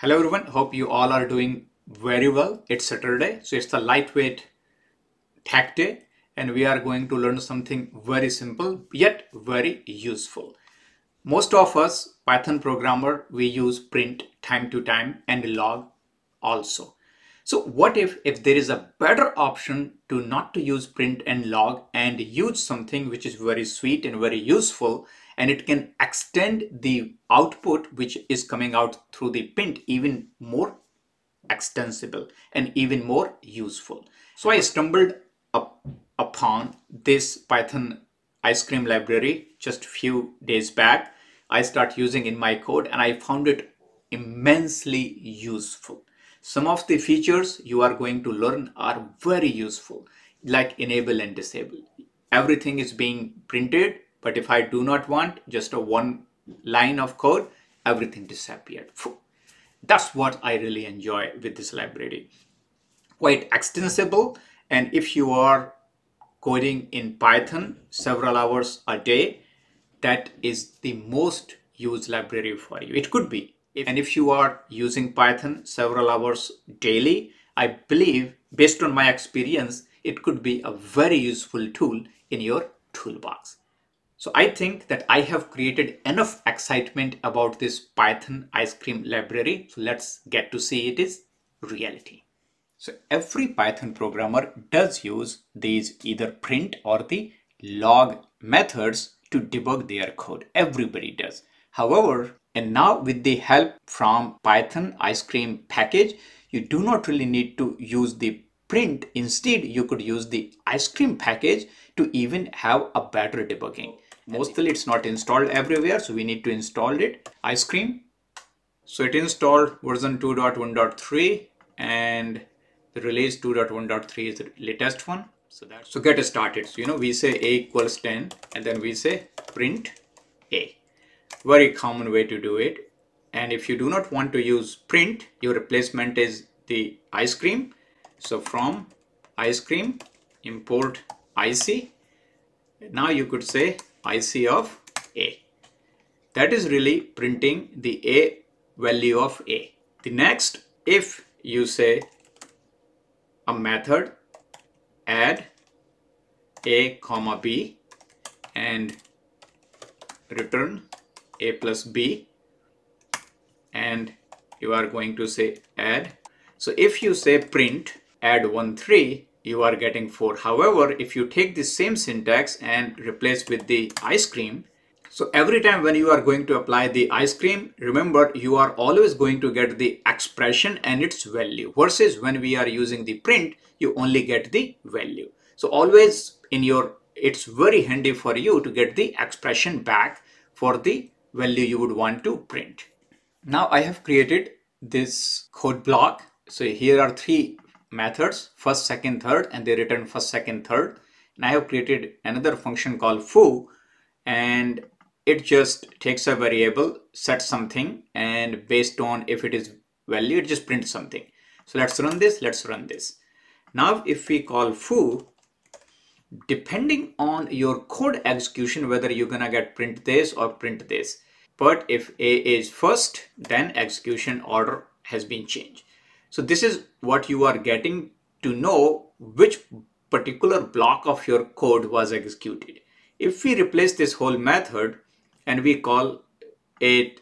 Hello everyone, hope you all are doing very well. It's Saturday, so it's the lightweight tech day and we are going to learn something very simple yet very useful. Most of us Python programmer, we use print time to time and log also. So what if, if there is a better option to not to use print and log and use something which is very sweet and very useful and it can extend the output which is coming out through the print even more extensible and even more useful. So I stumbled up upon this Python ice cream library just a few days back. I start using in my code and I found it immensely useful. Some of the features you are going to learn are very useful, like enable and disable. Everything is being printed, but if I do not want just a one line of code, everything disappeared. That's what I really enjoy with this library. Quite extensible, and if you are coding in Python several hours a day, that is the most used library for you. It could be and if you are using Python several hours daily, I believe based on my experience, it could be a very useful tool in your toolbox. So I think that I have created enough excitement about this Python ice cream library. So let's get to see it is reality. So every Python programmer does use these either print or the log methods to debug their code. Everybody does. However, and now with the help from Python ice cream package, you do not really need to use the print. Instead, you could use the ice cream package to even have a better debugging. Mostly it's not installed everywhere, so we need to install it. Ice cream. So it installed version 2.1.3 and the release 2.1.3 is the latest one. So that so get started. So you know we say a equals 10 and then we say print a very common way to do it and if you do not want to use print your replacement is the ice cream so from ice cream import ic now you could say ic of a. That is really printing the a value of a. The next if you say a method add a comma b and return a plus b. And you are going to say add. So if you say print add 1 3 you are getting 4 however if you take the same syntax and replace with the ice cream so every time when you are going to apply the ice cream remember you are always going to get the expression and its value versus when we are using the print you only get the value so always in your it's very handy for you to get the expression back for the value you would want to print. Now I have created this code block. So here are three methods, first, second, third, and they return first, second, third. And I have created another function called foo, and it just takes a variable, sets something, and based on if it is value, it just prints something. So let's run this, let's run this. Now if we call foo, depending on your code execution whether you're gonna get print this or print this but if a is first then execution order has been changed so this is what you are getting to know which particular block of your code was executed. If we replace this whole method and we call it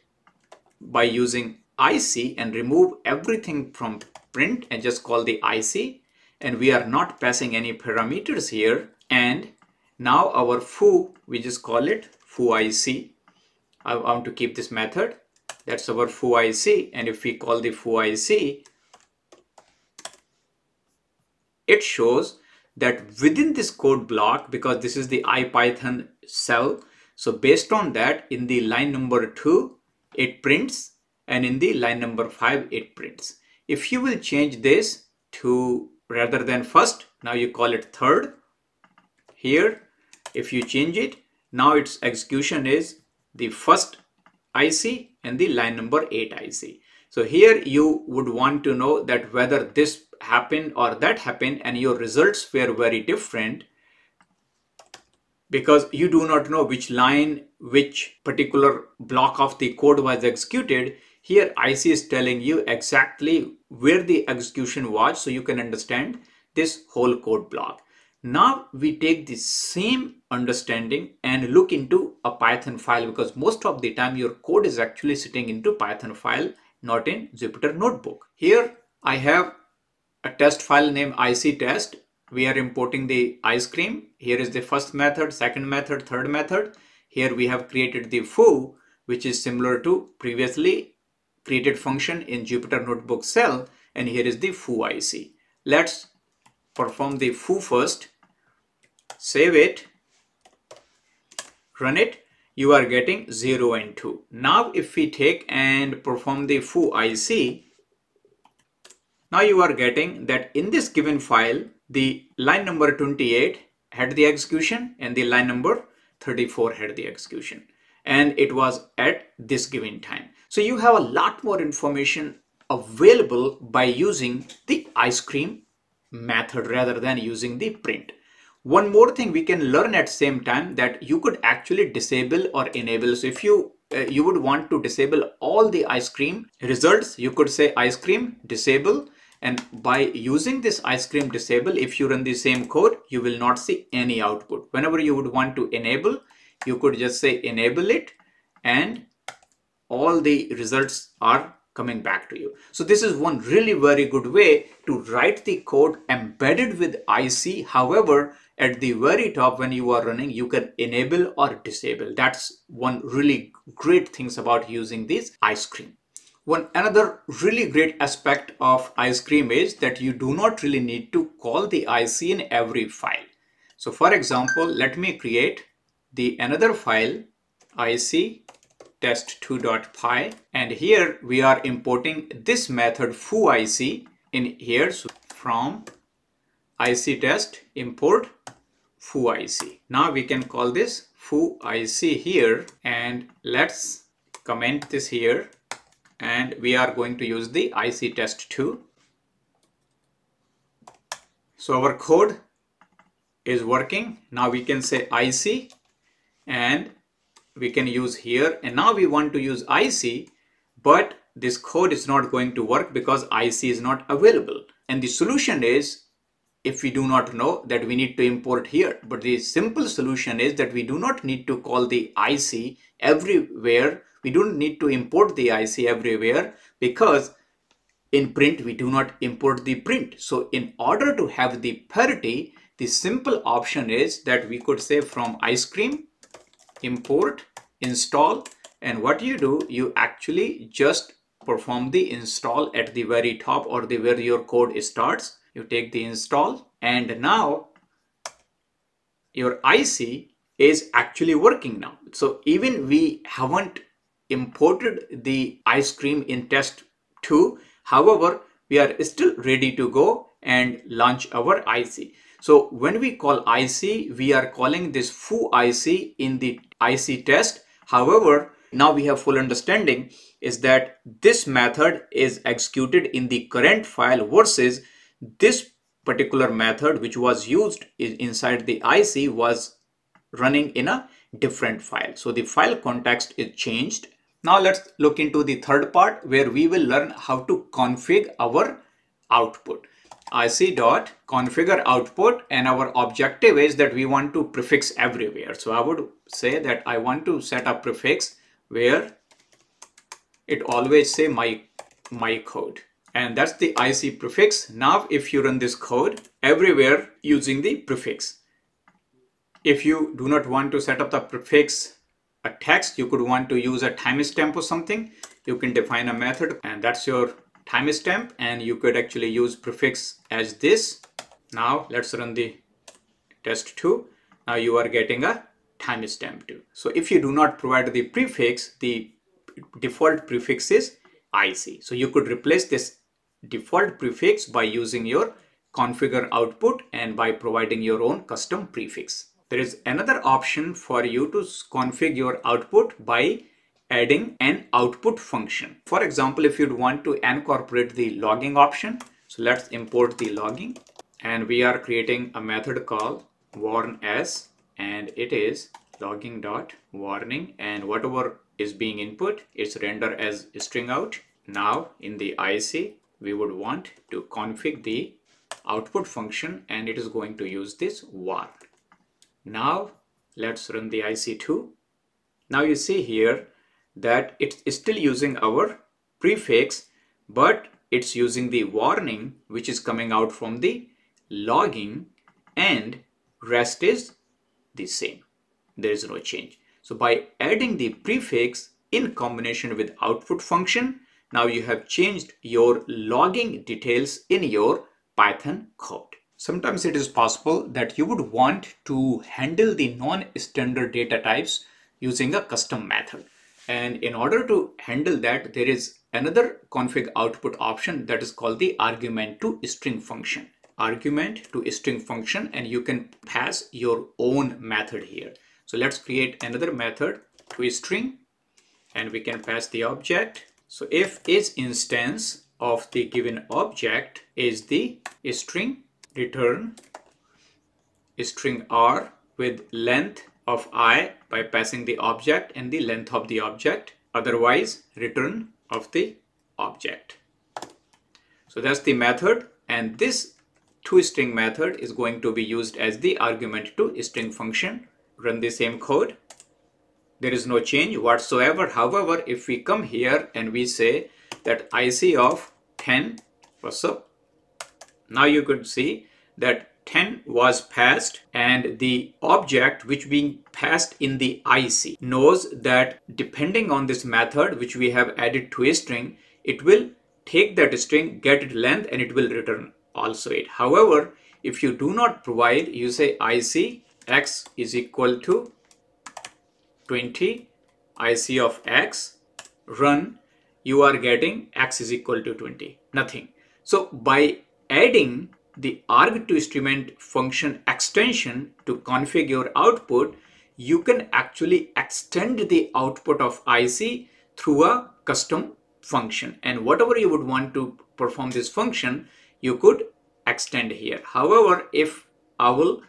by using ic and remove everything from print and just call the ic and we are not passing any parameters here and now our foo we just call it foo ic i want to keep this method. That's our foo ic and if we call the foo ic it shows that within this code block because this is the ipython cell so based on that in the line number 2 it prints and in the line number 5 it prints if you will change this to rather than first now you call it third here, if you change it, now its execution is the first IC and the line number 8 IC. So here you would want to know that whether this happened or that happened and your results were very different because you do not know which line, which particular block of the code was executed. Here IC is telling you exactly where the execution was so you can understand this whole code block. Now we take the same understanding and look into a Python file because most of the time your code is actually sitting into Python file, not in Jupyter Notebook. Here I have a test file named IC test. We are importing the ice cream. Here is the first method, second method, third method. Here we have created the foo, which is similar to previously created function in Jupyter Notebook cell. And here is the foo IC. Let's perform the foo first save it, run it, you are getting 0 and 2. Now if we take and perform the foo IC, now you are getting that in this given file, the line number 28 had the execution and the line number 34 had the execution. And it was at this given time. So you have a lot more information available by using the ice cream method rather than using the print. One more thing we can learn at same time that you could actually disable or enable. So if you uh, you would want to disable all the ice cream results, you could say ice cream disable and by using this ice cream disable, if you run the same code, you will not see any output. Whenever you would want to enable, you could just say enable it and all the results are coming back to you. So this is one really very good way to write the code embedded with IC. However, at the very top when you are running you can enable or disable that's one really great things about using this ice cream one another really great aspect of ice cream is that you do not really need to call the ic in every file. So for example let me create the another file ic test2.py and here we are importing this method foo ic in here. So from ic test import foo IC. Now we can call this foo IC here and let's comment this here and we are going to use the IC test 2. So our code is working. Now we can say IC and we can use here and now we want to use IC but this code is not going to work because IC is not available and the solution is if we do not know that we need to import here. But the simple solution is that we do not need to call the IC everywhere. We don't need to import the IC everywhere because in print we do not import the print. So in order to have the parity, the simple option is that we could say from ice cream, import, install, and what you do, you actually just perform the install at the very top or the where your code starts you take the install and now your IC is actually working now. So even we haven't imported the ice cream in test 2, however, we are still ready to go and launch our IC. So when we call IC, we are calling this foo IC in the IC test. However, now we have full understanding is that this method is executed in the current file versus this particular method which was used inside the IC was running in a different file. So the file context is changed. Now let's look into the third part where we will learn how to configure our output. IC dot configure output and our objective is that we want to prefix everywhere. So I would say that I want to set a prefix where it always say my my code and that's the IC prefix. Now if you run this code everywhere using the prefix. If you do not want to set up the prefix a text, you could want to use a timestamp or something. You can define a method and that's your timestamp and you could actually use prefix as this. Now let's run the test 2. Now you are getting a timestamp too. So if you do not provide the prefix, the default prefix is IC. So you could replace this default prefix by using your configure output and by providing your own custom prefix. There is another option for you to configure your output by adding an output function. For example, if you'd want to incorporate the logging option, so let's import the logging and we are creating a method called warn as and it is logging dot warning and whatever is being input, it's render as string out. Now in the IC, we would want to config the output function and it is going to use this var. Now let's run the IC2. Now you see here that it's still using our prefix, but it's using the warning which is coming out from the logging and rest is the same. There is no change. So by adding the prefix in combination with output function, now you have changed your logging details in your Python code. Sometimes it is possible that you would want to handle the non-standard data types using a custom method. And in order to handle that, there is another config output option that is called the argument to string function. Argument to string function and you can pass your own method here. So let's create another method to string and we can pass the object. So if is instance of the given object is the string return string r with length of i by passing the object and the length of the object otherwise return of the object. So that's the method and this toString method is going to be used as the argument to string function. Run the same code. There is no change whatsoever. However if we come here and we say that IC of 10 what's up now you could see that 10 was passed and the object which being passed in the IC knows that depending on this method which we have added to a string, it will take that string, get its length and it will return also it. However, if you do not provide, you say IC x is equal to 20, IC of x, run, you are getting x is equal to 20, nothing. So by adding the arg to instrument function extension to configure output, you can actually extend the output of IC through a custom function. And whatever you would want to perform this function, you could extend here. However, if will,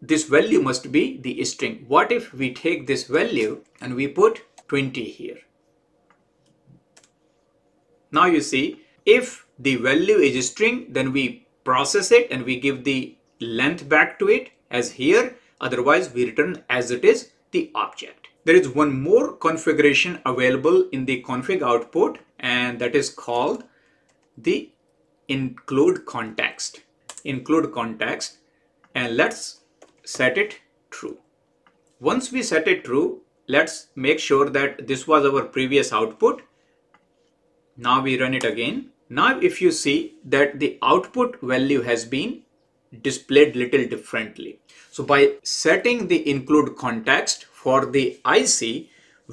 this value must be the string. What if we take this value and we put 20 here? Now you see, if the value is a string, then we process it and we give the length back to it as here. Otherwise, we return as it is the object. There is one more configuration available in the config output and that is called the include context. Include context and let's set it true. Once we set it true, let's make sure that this was our previous output. Now we run it again now if you see that the output value has been displayed little differently. So by setting the include context for the IC,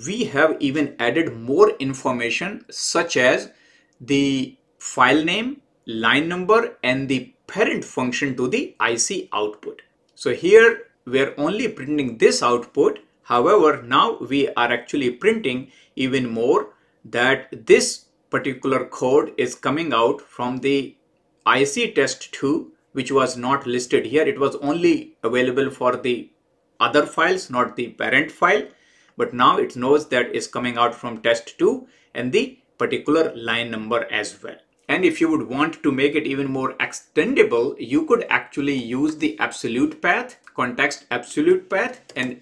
we have even added more information such as the file name, line number and the parent function to the IC output. So here we are only printing this output. However, now we are actually printing even more that this particular code is coming out from the IC test 2 which was not listed here. It was only available for the other files, not the parent file. But now it knows that is coming out from test 2 and the particular line number as well. And if you would want to make it even more extendable, you could actually use the absolute path, context absolute path and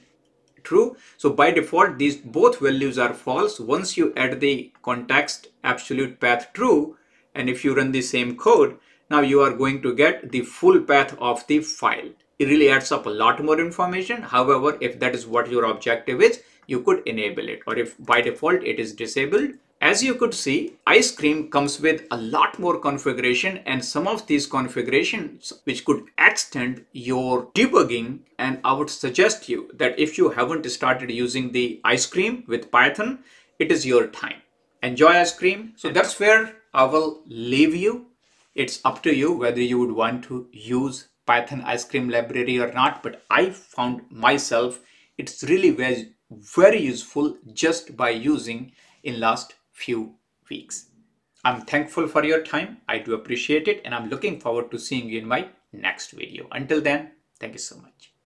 true. So by default, these both values are false. Once you add the context absolute path true, and if you run the same code, now you are going to get the full path of the file. It really adds up a lot more information. However, if that is what your objective is, you could enable it. Or if by default it is disabled, as you could see, ice cream comes with a lot more configuration and some of these configurations which could extend your debugging and I would suggest you that if you haven't started using the ice cream with Python, it is your time. Enjoy ice cream. So that's where I will leave you. It's up to you whether you would want to use Python ice cream library or not, but I found myself it's really very, very useful just by using in last few weeks. I'm thankful for your time. I do appreciate it and I'm looking forward to seeing you in my next video. Until then, thank you so much.